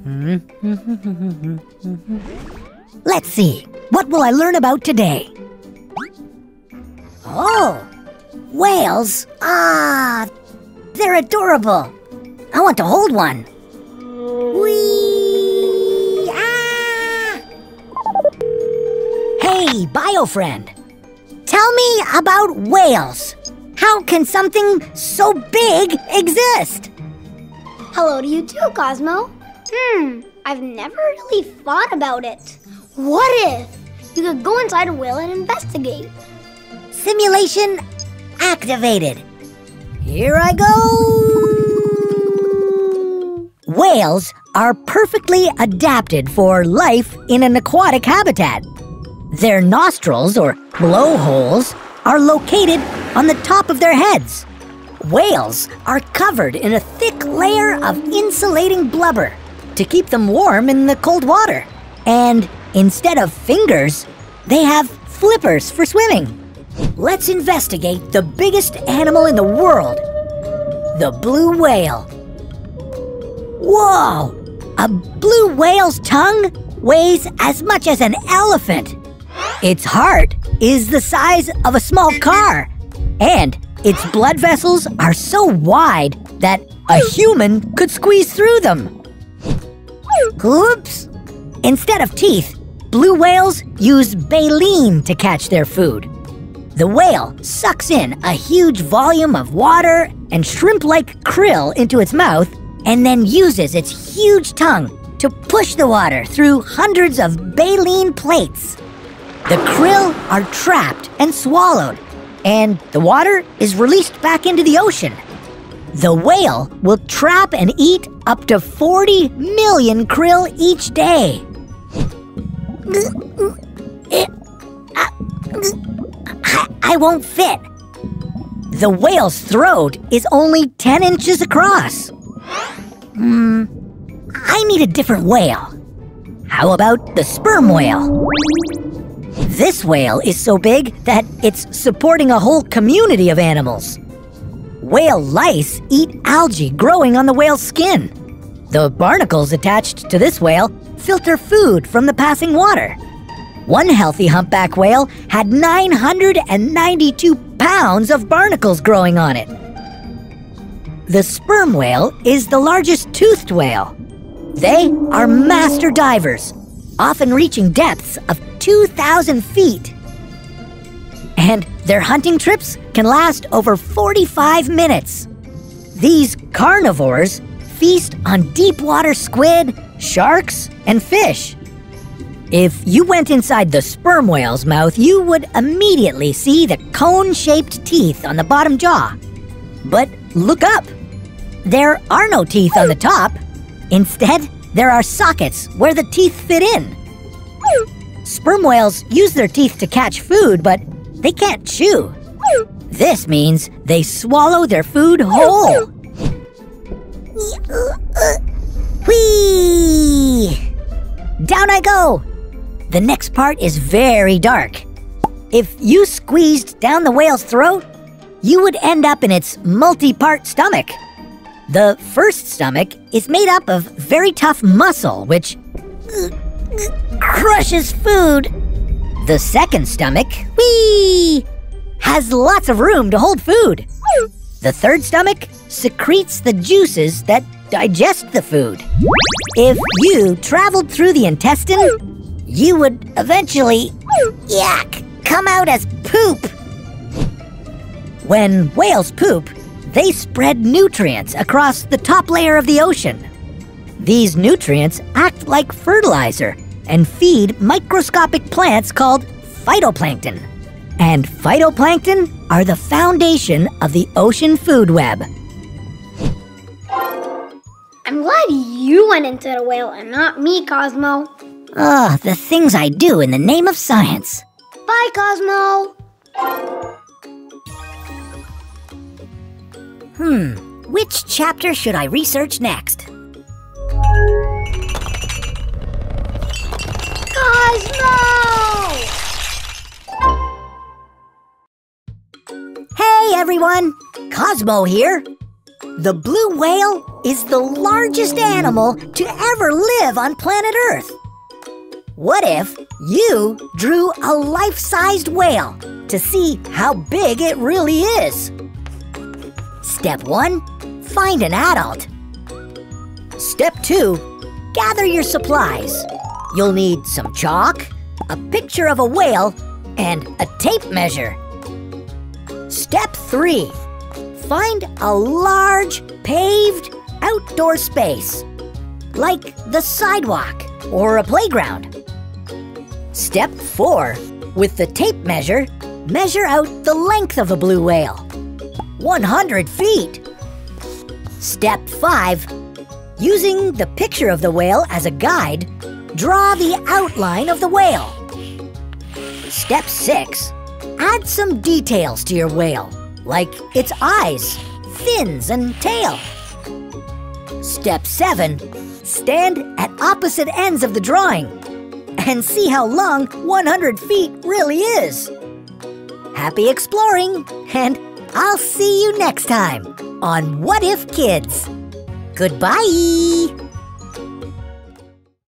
Let's see. What will I learn about today? Oh, whales. Ah, they're adorable. I want to hold one. Whee! Ah! Hey, biofriend. Tell me about whales. How can something so big exist? Hello to you too, Cosmo. Hmm, I've never really thought about it. What if you could go inside a whale and investigate? Simulation activated. Here I go. Whales are perfectly adapted for life in an aquatic habitat. Their nostrils, or blowholes, are located on the top of their heads. Whales are covered in a thick layer of insulating blubber to keep them warm in the cold water. And instead of fingers, they have flippers for swimming. Let's investigate the biggest animal in the world the blue whale. Whoa! A blue whale's tongue weighs as much as an elephant. Its heart is the size of a small car. And its blood vessels are so wide that a human could squeeze through them. Oops! Instead of teeth, blue whales use baleen to catch their food. The whale sucks in a huge volume of water and shrimp like krill into its mouth and then uses its huge tongue to push the water through hundreds of baleen plates. The krill are trapped and swallowed, and the water is released back into the ocean. The whale will trap and eat up to 40 million krill each day. I, won't fit. The whale's throat is only 10 inches across. Hmm, I need a different whale. How about the sperm whale? This whale is so big that it's supporting a whole community of animals. Whale lice eat algae growing on the whale's skin. The barnacles attached to this whale filter food from the passing water. One healthy humpback whale had 992 pounds of barnacles growing on it. The sperm whale is the largest toothed whale. They are master divers, often reaching depths of 2,000 feet. And their hunting trips can last over 45 minutes. These carnivores feast on deep water squid, sharks, and fish. If you went inside the sperm whale's mouth, you would immediately see the cone shaped teeth on the bottom jaw. But look up. There are no teeth on the top. Instead, there are sockets where the teeth fit in. Sperm whales use their teeth to catch food, but they can't chew. This means they swallow their food whole. Whee! Down I go! The next part is very dark. If you squeezed down the whale's throat, you would end up in its multi part stomach. The first stomach is made up of very tough muscle, which crushes food. The second stomach, whee, has lots of room to hold food. The third stomach secretes the juices that digest the food. If you traveled through the intestine, you would eventually, yuck, come out as poop. When whales poop, they spread nutrients across the top layer of the ocean. These nutrients act like fertilizer and feed microscopic plants called phytoplankton. And phytoplankton are the foundation of the ocean food web. I'm glad you went into the whale and not me, Cosmo. Ah, the things I do in the name of science. Bye, Cosmo. Hmm, which chapter should I research next? Hey everyone! Cosmo here. The blue whale is the largest animal to ever live on planet Earth. What if you drew a life sized whale to see how big it really is? Step 1 Find an adult. Step 2 Gather your supplies. You'll need some chalk, a picture of a whale, and a tape measure. Step 3 Find a large, paved, outdoor space, like the sidewalk or a playground. Step 4 With the tape measure, measure out the length of a blue whale 100 feet. Step 5 Using the picture of the whale as a guide, draw the outline of the whale. Step 6 Add some details to your whale, like its eyes, fins, and tail. Step 7 Stand at opposite ends of the drawing and see how long 100 feet really is. Happy exploring, and I'll see you next time on What If Kids. Goodbye!